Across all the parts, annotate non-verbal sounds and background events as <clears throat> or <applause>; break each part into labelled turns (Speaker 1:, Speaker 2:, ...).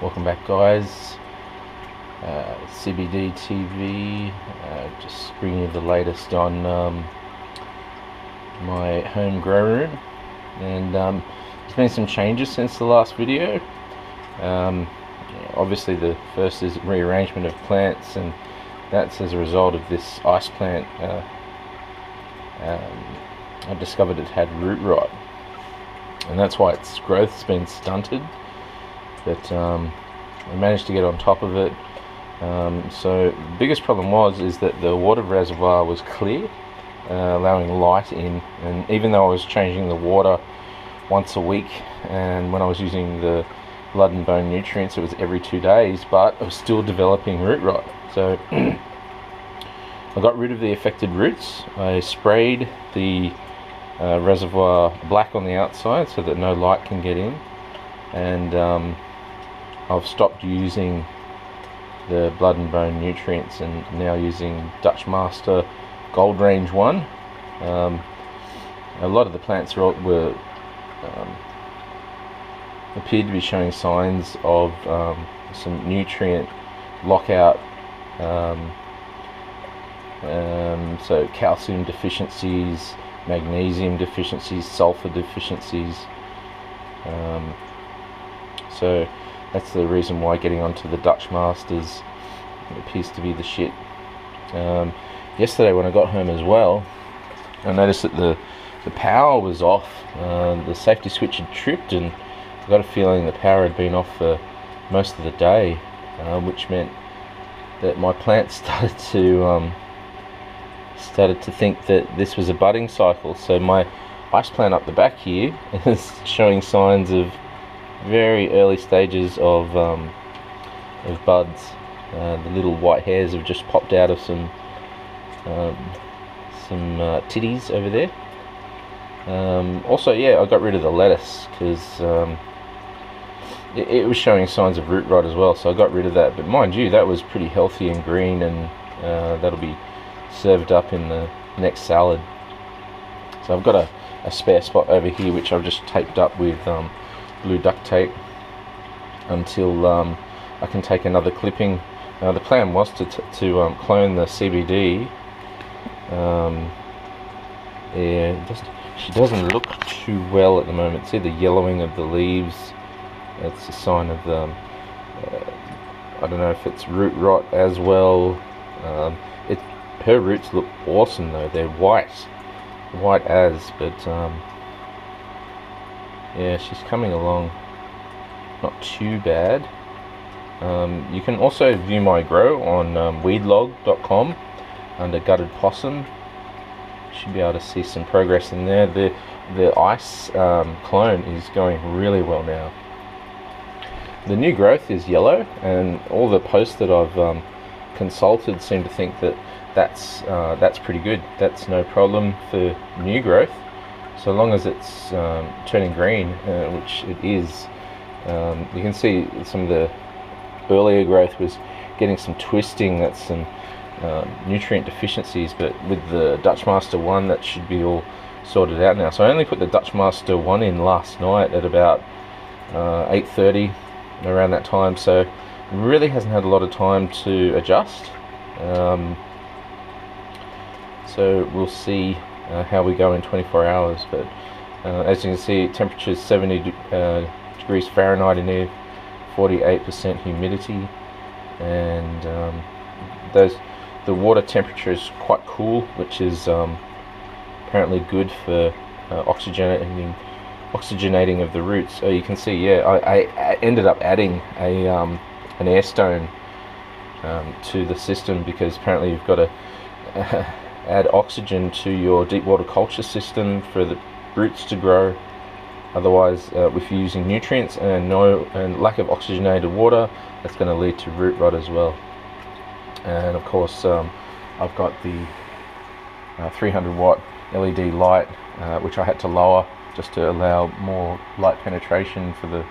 Speaker 1: Welcome back, guys. Uh, CBD TV, uh, just bringing you the latest on um, my home grow room. And um, there's been some changes since the last video. Um, obviously, the first is rearrangement of plants, and that's as a result of this ice plant. Uh, um, I discovered it had root rot, and that's why its growth's been stunted. But um, I managed to get on top of it. Um, so the biggest problem was is that the water reservoir was clear, uh, allowing light in, and even though I was changing the water once a week, and when I was using the blood and bone nutrients, it was every two days, but I was still developing root rot. So <clears throat> I got rid of the affected roots. I sprayed the uh, reservoir black on the outside so that no light can get in, and um, I've stopped using the blood and bone nutrients and now using Dutch Master Gold Range 1. Um, a lot of the plants are, were um, appeared to be showing signs of um, some nutrient lockout. Um, um, so calcium deficiencies, magnesium deficiencies, sulfur deficiencies. Um, so that's the reason why getting onto the Dutch Masters appears to be the shit. Um, yesterday when I got home as well, I noticed that the the power was off. Uh, the safety switch had tripped, and I got a feeling the power had been off for most of the day, uh, which meant that my plant <laughs> started to um, started to think that this was a budding cycle. So my ice plant up the back here <laughs> is showing signs of very early stages of um, of buds. Uh, the little white hairs have just popped out of some um, some uh, titties over there. Um, also, yeah, I got rid of the lettuce because um, it, it, was showing signs of root rot as well. So I got rid of that. But mind you, that was pretty healthy and green, and uh, that'll be served up in the next salad. So I've got a, a spare spot over here which I've just taped up with um, blue duct tape until um, I can take another clipping. Uh, the plan was to, to um, clone the CBD. Um, yeah, just, she doesn't look too well at the moment. See the yellowing of the leaves. That's a sign of the. Um, uh, I don't know if it's root rot as well. Um, it her roots look awesome though. They're white, white as, but um, yeah, she's coming along not too bad. Um, you can also view my grow on um, weedlog.com under gutted possum. Should be able to see some progress in there. The the ice um, clone is going really well now. The new growth is yellow, and all the posts that I've um, consulted seem to think that that's uh, that's pretty good. That's no problem for new growth so long as it's um, turning green, uh, which it is, um, you can see some of the earlier growth was getting some twisting, that's some uh, nutrient deficiencies, but with the Dutch Master 1 that should be all sorted out now. So I only put the Dutch Master 1 in last night at about uh, 8.30, around that time, so really hasn't had a lot of time to adjust. Um, so we'll see uh, how we go in 24 hours. But uh, as you can see, temperature is 70 uh, degrees Fahrenheit in here, 48% humidity, and um, those the water temperature is quite cool, which is um, apparently good for uh, oxygenating oxygenating of the roots. So you can see, yeah, I, I ended up adding a um, an air stone um, to the system because apparently you've got to <laughs> add oxygen to your deep water culture system for the roots to grow. Otherwise, uh, if you're using nutrients and no and lack of oxygenated water, that's going to lead to root rot as well. And of course, um, I've got the uh, 300 watt LED light, uh, which I had to lower just to allow more light penetration for the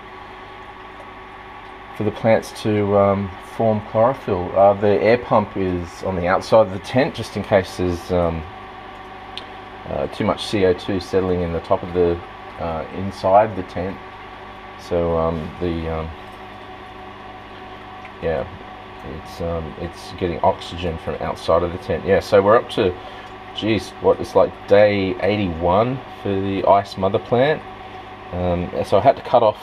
Speaker 1: for the plants to um, form chlorophyll. Uh, the air pump is on the outside of the tent just in case there's um, uh, too much CO2 settling in the top of the uh, inside the tent. So um, the um, yeah, it's um, it's getting oxygen from outside of the tent. Yeah, so we're up to, geez, what it's like day 81 for the ice mother plant. Um, so I had to cut off.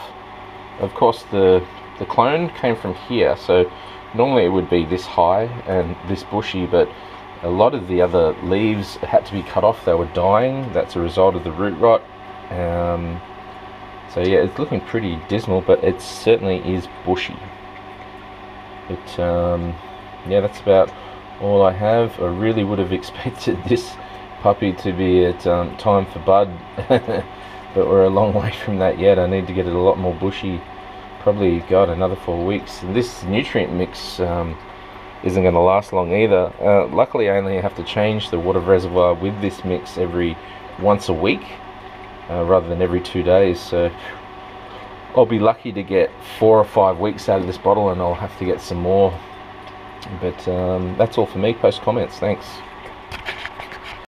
Speaker 1: Of course, the the clone came from here, so normally it would be this high and this bushy, but a lot of the other leaves had to be cut off. They were dying. That's a result of the root rot. Um, so yeah, it's looking pretty dismal, but it certainly is bushy. But um, yeah, that's about all I have. I really would have <laughs> expected this puppy to be at um, time for bud, <laughs> but we're a long way from that yet. I need to get it a lot more bushy. Probably got another four weeks. And this nutrient mix um, isn't going to last long either. Uh, luckily, I only have to change the water reservoir with this mix every once a week uh, rather than every two days. So I'll be lucky to get four or five weeks out of this bottle and I'll have to get some more. But um, that's all for me. Post comments. Thanks.